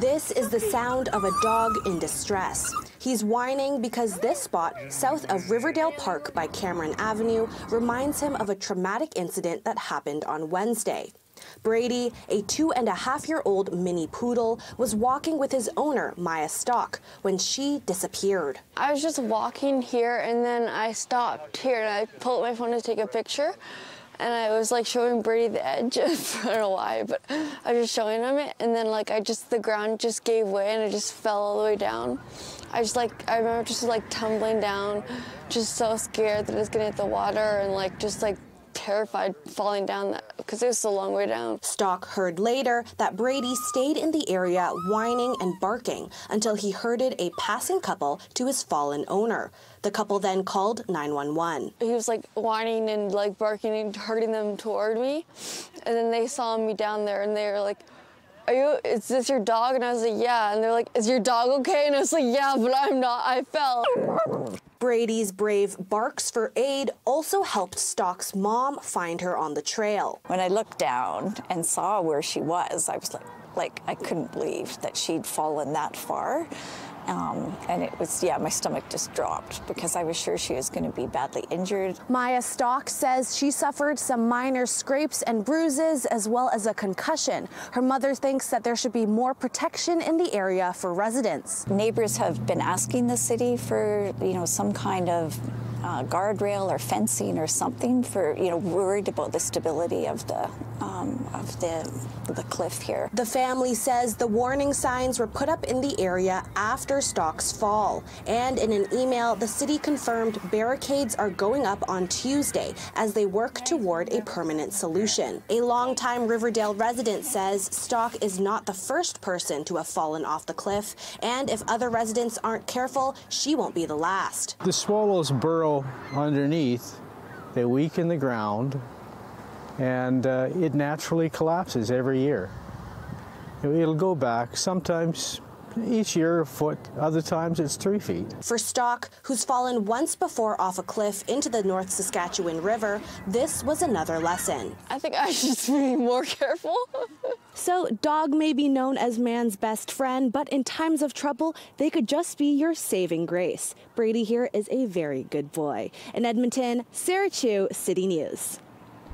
This is the sound of a dog in distress. He's whining because this spot, south of Riverdale Park by Cameron Avenue, reminds him of a traumatic incident that happened on Wednesday. Brady, a two and a half year old mini poodle, was walking with his owner, Maya Stock, when she disappeared. I was just walking here and then I stopped here and I pulled out my phone to take a picture and I was like showing Brady the edge. I don't know why, but I was just showing him it, and then like I just the ground just gave way and it just fell all the way down. I just like I remember just like tumbling down, just so scared that it was gonna hit the water and like just like terrified falling down because it was a long way down. Stock heard later that Brady stayed in the area whining and barking until he herded a passing couple to his fallen owner. The couple then called 911. He was like whining and like barking and herding them toward me. And then they saw me down there and they were like, are you, is this your dog? And I was like, yeah. And they're like, is your dog okay? And I was like, yeah, but I'm not, I fell. Brady's brave barks for aid also helped Stock's mom find her on the trail. When I looked down and saw where she was, I was like, like I couldn't believe that she'd fallen that far. Um, and it was, yeah, my stomach just dropped because I was sure she was going to be badly injured. Maya Stock says she suffered some minor scrapes and bruises as well as a concussion. Her mother thinks that there should be more protection in the area for residents. Neighbors have been asking the city for, you know, some kind of uh, guardrail or fencing or something for you know worried about the stability of the um, of the the cliff here. The family says the warning signs were put up in the area after Stock's fall, and in an email, the city confirmed barricades are going up on Tuesday as they work toward a permanent solution. A longtime Riverdale resident says Stock is not the first person to have fallen off the cliff, and if other residents aren't careful, she won't be the last. The swallows burrow underneath, they weaken the ground, and uh, it naturally collapses every year. It'll go back sometimes each year a foot, other times it's three feet. For Stock, who's fallen once before off a cliff into the North Saskatchewan River, this was another lesson. I think I should be more careful. so, dog may be known as man's best friend, but in times of trouble, they could just be your saving grace. Brady here is a very good boy. In Edmonton, Sarah Chew, City News.